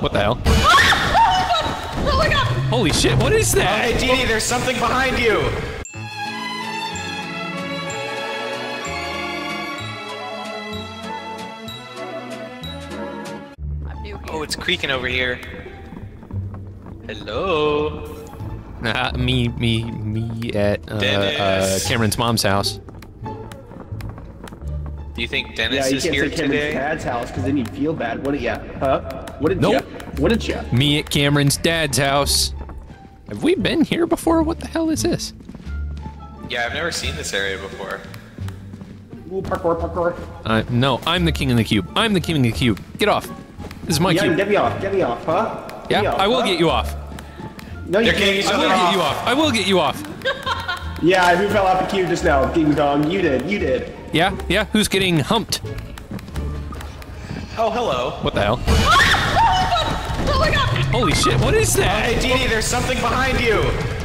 What the hell? Oh my god! Holy shit, what is that? Hey, Dee Dee, there's something behind you. I'm new here. Oh, it's creaking over here. Hello. Uh, me, me, me at uh, uh, Cameron's mom's house. Do you think Dennis Yeah, Dennis you is can't here say Cameron's dad's house because then you feel bad. What did ya? Huh? What did Nope. ya? What did ya? Me at Cameron's dad's house. Have we been here before? What the hell is this? Yeah, I've never seen this area before. Ooh, parkour, parkour. Uh, no, I'm the king of the cube. I'm the king of the cube. Get off. This is my yeah, cube. get me off. Get me off, huh? Get yeah, off, I will huh? get you off. No, you They're getting can't. each I will other get you off. off. I will get you off. Yeah, who fell off the cube just now? Ding dong. You did. You did. Yeah, yeah. Who's getting humped? Oh, hello. What the hell? Oh my god! Holy shit! What is that? Hey, Dee Dee, there's something behind you.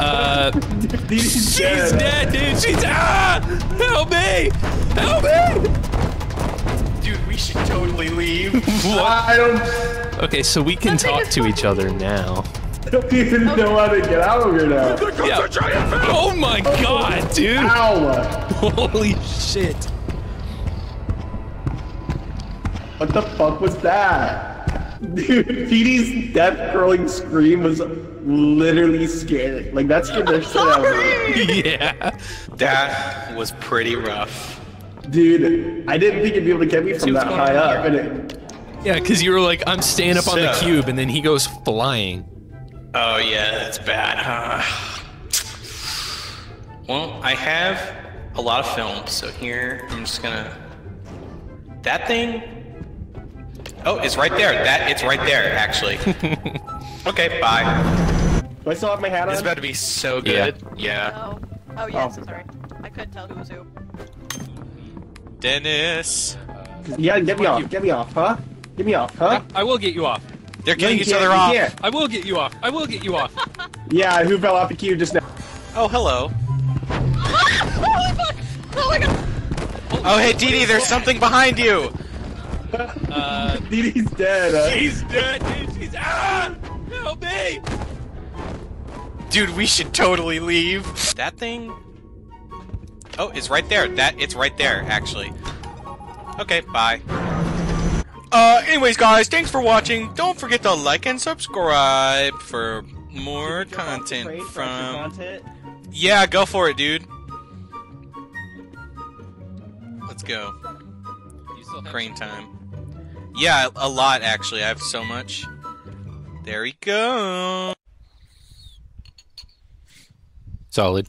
Uh, She's she's dead, dude. She's ah! Help me! Help me! Dude, we should totally leave. I don't, Okay, so we can Something talk to wrong. each other now. don't even know how to get out of here now. Yeah. Oh my god, dude! Ow! Holy shit! What the fuck was that? Dude, Petey's death curling scream was literally scary. Like that scared the shit out of me. Yeah. That was pretty rough. Dude, I didn't think you'd be able to get me from what's that high up. And it, Yeah, because you were like, I'm staying up on the cube, and then he goes flying. Oh yeah, that's bad, huh? Well, I have a lot of film, so here I'm just gonna. That thing. Oh, it's right there. That it's right there, actually. okay, bye. do I still have my hat on? This is about to be so good. Yeah. Oh. Oh yes, Oh. I'm sorry. I couldn't tell who was who. Dennis. Yeah, get me off. Get me off, huh? Get me off, huh? I will get you off. They're getting you each other off. can't. I will get you off. I will get you off. Yeah, who fell off the cube just now? Oh, hello. Holy fuck! Oh my god! Oh, hey, Dee Dee, there's something behind you. Uh, Dee Dee's dead. She's dead, dude. She's ah! Help me! Dude, we should totally leave. That thing? Oh, it's right there. That it's right there, actually. Okay, bye. Uh, anyways, guys, thanks for watching. Don't forget to like and subscribe for more content from. Yeah, go for it, dude. Let's go. Crane time. Yeah, a lot actually. I have so much. There we go. Solid.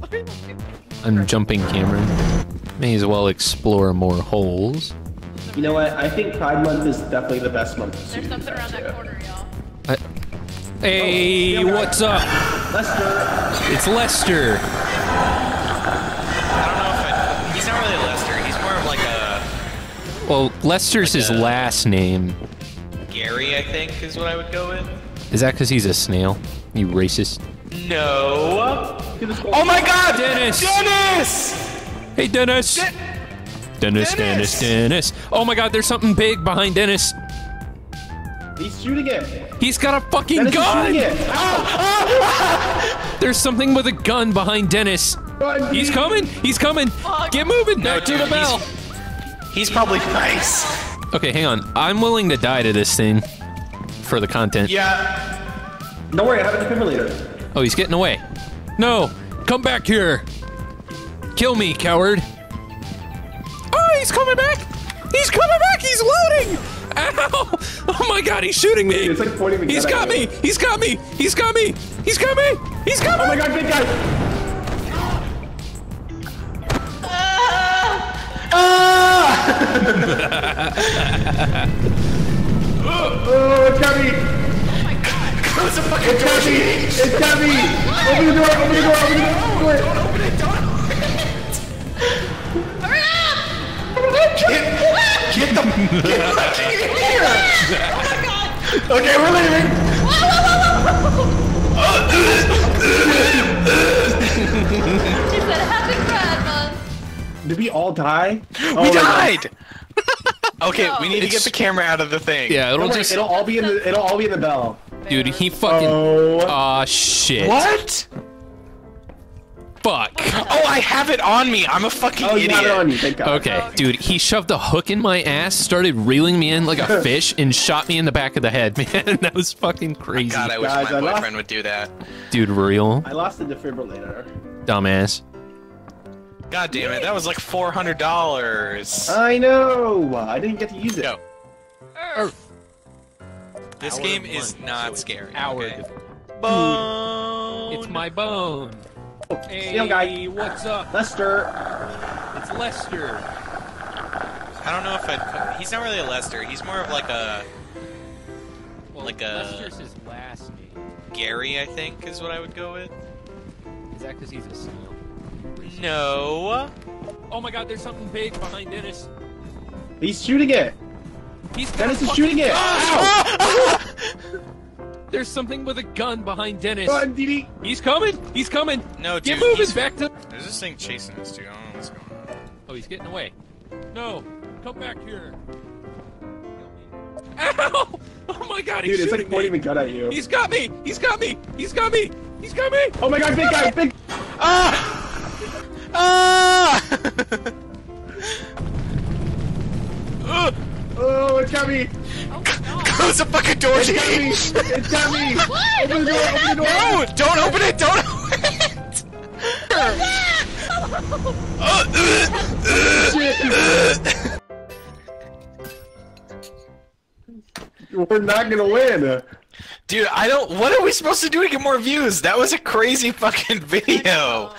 What are you doing? I'm jumping Cameron. May as well explore more holes. You know what? I think Pride Month is definitely the best month. There's something around that corner, y'all. Uh, hey, what's up? Lester, It's Lester. I don't know if I, he's not really a Lester. He's more of like a Well, Lester's his a- uh, last name. Gary, I think, is what I would go with. Is that because he's a snail? You racist. No. Oh my God, Dennis! Dennis! Hey, Dennis! Dennis, Dennis, Dennis! Dennis. Oh my god, there's something big behind Dennis. he's shooting him. He's got a fucking Dennis is gun! shooting it. Ow! Ah, ah, ah. There's something with a gun behind Dennis. Run, He's coming! He's coming! Get moving! Back to dude, the bell! He's- probably nice. Okay, hang on. I'm willing to die to this thing for the content. Yeah. Don't worry, I have a defibrillator. Oh, he's getting away. No! Come back here! Kill me, coward! Oh, he's coming back! He's coming back! He's loading! Ow! Oh my god, he's shooting me! It's like pointing the He's got me! He's got me! He's got me! He's got me! He's got me! Oh my god, big guy! Ah! oh, it's got me! Close the fucking It's got me! It's got me! Open the door! Open the door! Open the door! Open it! Don't open it! Hurry up! Get get the get fucking in here. Oh my god! Okay, we're leaving. Whoa, whoa, whoa, She said happy. Did we all die? We Oh my God. died! okay, we need to get the camera out of the thing. Yeah, it'll Don't worry, just. it'll all be in the it'll all be in the bell. Dude, he fucking. Oh. Aw, shit. What? Fuck. Oh, I have it on me. I'm a fucking Oh, you idiot. have it on you. Thank God. Okay, dude, he shoved a hook in my ass, started reeling me in like a fish, and shot me in the back of the head, man. That was fucking oh, crazy. God, I wish Guys, my I lost- boyfriend would do that. Dude, real I lost the defibrillator. dumbass. God damn it, that was like four hundred dollars. I know. I didn't get to use it. Go. Er. This Hour game is money, not so scary. hour okay? Bone. It's my bone. Oh, hey, Steel guy. what's up? Lester. It's Lester. I don't know if I'd. He's not really a Lester. He's more of like a Well, Like a- Lester's his last name. Gary. I think is what I would go with. Is that because he's a seal? No. Oh my god, there's something big behind Dennis. He's shooting it. He's Dennis is fucking- shooting it. Ow! There's something with a gun behind Dennis. Run, Dee Dee. He's coming. He's coming. No, Get moving he's- back to. There's this thing chasing us, dude. I don't know what's going on. Oh, he's getting away. No, come back here. Ow! Oh my god, he's Dude, it's like shooting pointing the gun at you. He's got me. He's got me. He's got me. He's got me. Oh my god, big guy, big. Ah! Ah! Ugh! Oh, it's got me. Close the fucking door, It's got me. James! It's got me. Open the door. Open the door. No! Don't open it! Don't open it! We're not gonna win. Dude, I don't. What are we supposed to do to get more views? That was a crazy fucking video.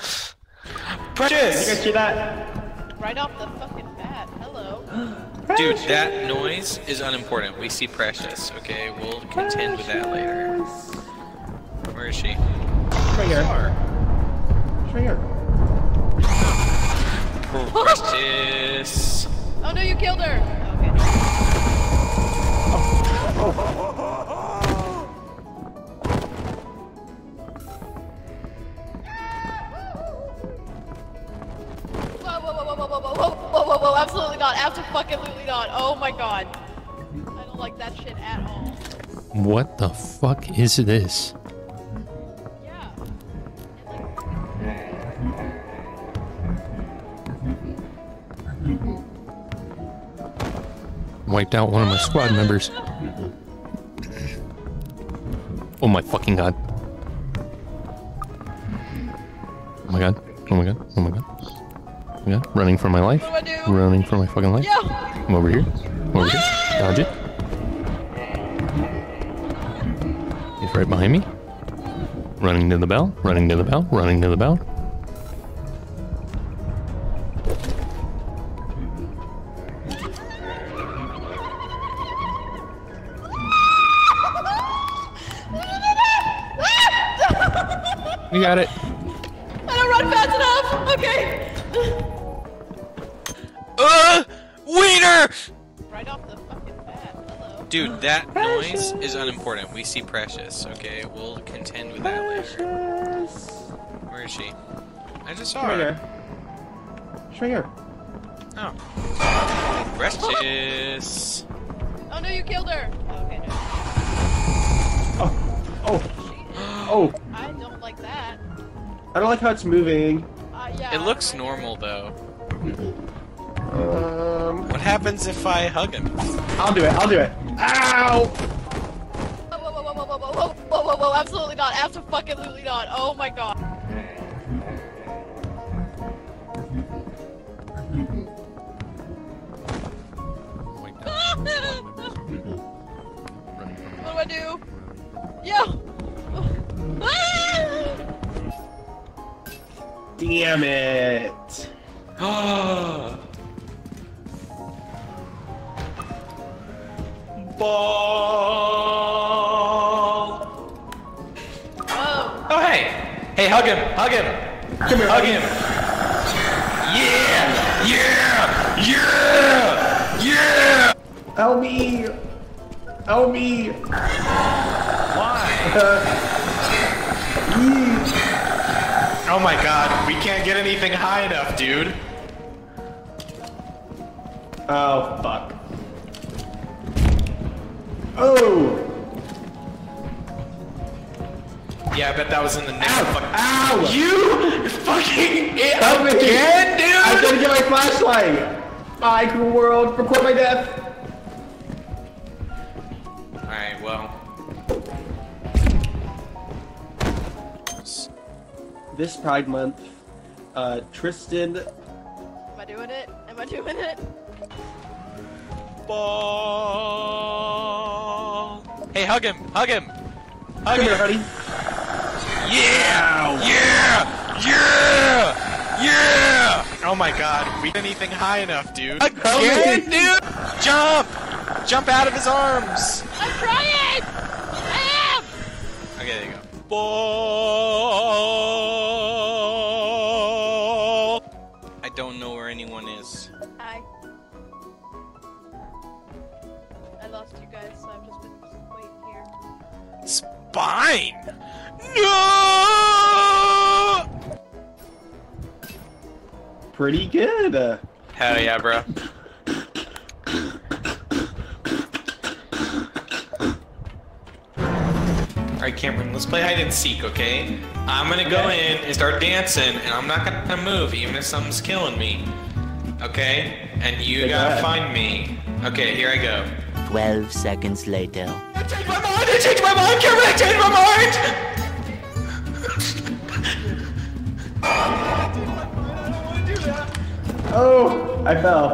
You Precious! guys hear that? Right off the fucking bat. Hello. Dude, that noise is unimportant. We see Precious, okay? We'll contend with that later. Where is she? Right here. Right here. Precious. Oh no, you killed her. Okay. Whoa, oh. absolutely not, absolutely not. Oh my god. I don't like that shit at all. What the fuck is this? Yeah. Wiped out one of my squad members. Oh my fucking god. Oh my god. Oh my god. Oh my god. Oh my god. Running for my life. What do I do? Running for my fucking life. Yo! I'm over here. I'm over here. Ah! Dodge it. He's right behind me. Running to the bell. Running to the bell. Running to the bell. You got it. Dude, that noise is unimportant. We see Precious, okay? We'll contend with that later. Where is she? I just saw Right her. here. She's right here. Oh. Precious. Oh no, you killed her! Okay, no. Oh. Oh. Oh. I don't like that. I don't like how it's moving. Uh, yeah. It looks normal though. Um. What happens if I hug him? I'll do it. I'll do it. Ow! Whoa, whoa, whoa, whoa, whoa, whoa, whoa, whoa, whoa, whoa, absolutely not, absolutely not. Oh my god. What do I do? Yo! Ah! Damn it. Ball. Oh, Oh hey, hey, hug him, hug him, Come here. hug him. Yeah, yeah, yeah, yeah. Help me. Help me. Why? Yee. Oh my god, we can't get anything high enough, dude. Oh, fuck. Oh! Yeah, I bet that was in the next fuck- Ow! You fucking Help me! again, dude! I gotta get my flashlight! Bye, cool world. Record my death. Alright, well. This Pride Month, uh, Tristan. Am I doing it? Am I doing it? Ball. Hey, hug him! Hug him! Hug Come here, him! honey. Yeah! Yeah! Yeah! Yeah! Oh my god, we didn't anything high enough, dude. Again, dude! Jump! Jump out of his arms! I'm trying! I am! Okay, there you go. Ball! Spine! No! Pretty good. Uh, Hell yeah, bro. Alright, Cameron, let's play hide and seek, okay? I'm gonna go in and start dancing, and I'm not gonna move even if something's killing me. Okay? And you Okay, gotta ahead. find me. Okay, here I go. 12 seconds later. I changed my mind! I changed my mind! Cameron, I changed my mind! oh, I fell.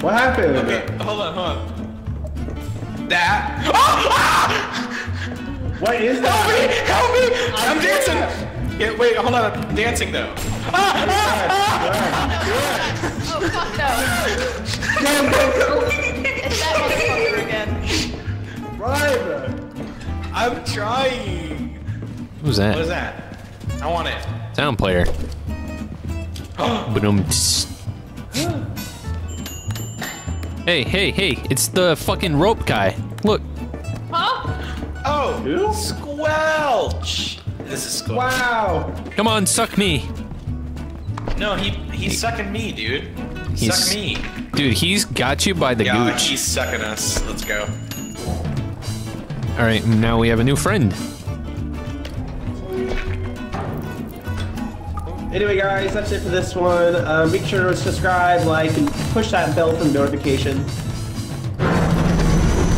What happened? Okay, hold on, hold on. That. Ah! What is Help me! that? Help me! I'm dancing! Yeah, wait, hold on. I'm dancing though. Ah, Oh, fuck no. it's that motherfucker again. Run! I'm trying. Who's that? What is that? I want it. Sound player. Ba-dum, hey, hey, hey! It's the fucking rope guy. Look. Huh? Oh, Who? Squelch. This is Squelch. Wow! Come on, suck me. No, he he's sucking me, dude. He's- Suck me. Dude, he's got you by the Yeah, gooch. he's sucking us. Let's go. All right, now we have a new friend. Anyway, guys, that's it for this one. Uh, make sure to subscribe, like, and push that bell for notification.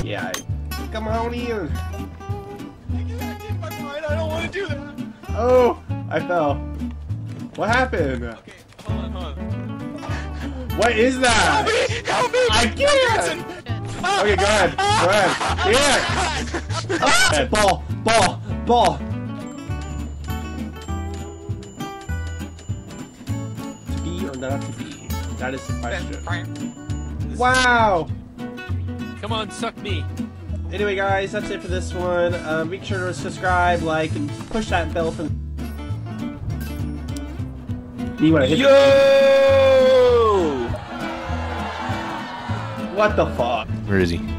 Yeah. Come on in. I don't want to do that. Oh, I fell. What happened? Okay, hold on, hold on. What is that? Help me! I can't. Okay, go ahead. Go ahead. Yeah. Ball, ball, ball. To be or not to be? That is the question. Wow. Come on, suck me. Anyway, guys, that's it for this one. Uh, make sure to subscribe, like, and push that bell for. You wanna hit? Yo! What the fuck? Where is he?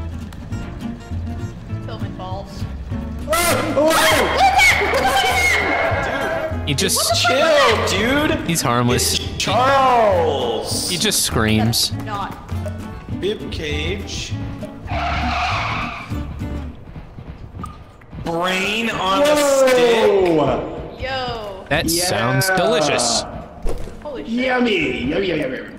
He just. Chill, dude. He's harmless. It's Charles. He just screams. Not. Bib cage. Brain on a stick. Yo. That sounds delicious. Holy shit. Yummy! Yummy, yummy, yummy.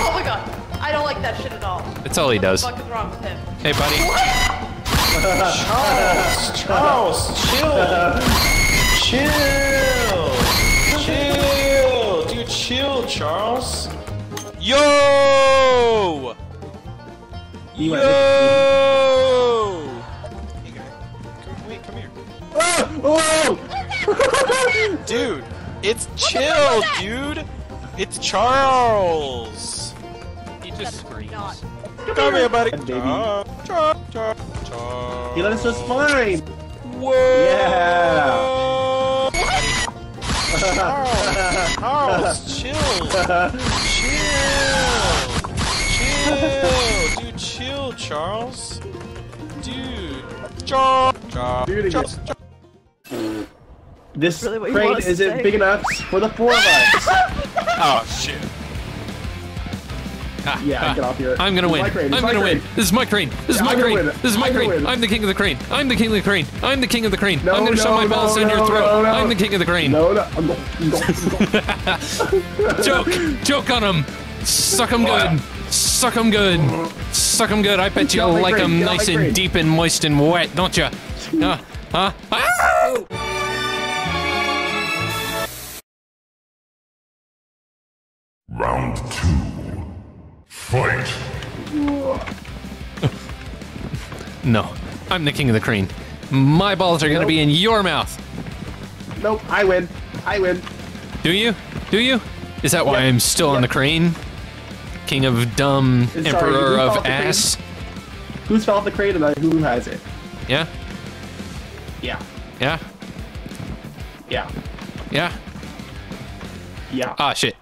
Oh my god. I don't like that shit at all. That's all he does. the fuck is wrong with him? Hey, buddy. Charles, Charles, chill. Chill. Chill. Dude, chill, Charles. Yo! You wanna Yo! Hey, guy. Come, wait, come here. Ah! Oh! Dude, it's chill, dude. It's Charles. He just screams. Not. Come here, buddy. Baby. Charles, Charles, Charles, Charles. He let us know it's fine. Whoa! Yeah. Charles, chill. Chill. Chill. Dude, chill, Charles. Dude. Charles. Charles. Charles. This really what you crane want isn't big enough for the four of us. Oh shit. Ah, Yeah, ah, get off here. I'm gonna win. crane, I'm gonna win. This is my crane. This is Yeah, my crane. win. This is my I'm gonna crane. I'm the king of the crane. I'm the king of the crane. I'm the king of the crane. No, I'm gonna shove no, my no, balls down no, your throat. no, no. I'm the king of the crane. No, no, I'm go, go, go. Joke. Joke on him. Suck him good. Suck him good. Suck him good. I bet you Get off my like crane, him get off nice my and crane. deep and moist and wet, don't you? Huh? Huh? Ah! Round two. Fight. No. I'm the king of the crane. My balls are gonna be in your mouth. Nope, I win. I win. Do you? Do you? Is that why Yep. I'm still on the crane? King of dumb, Sorry, emperor of felt the crane. ass. Who's fell off the crane and who has it? Yeah? Yeah, Yeah? yeah, Yeah? yeah. Ah, shit.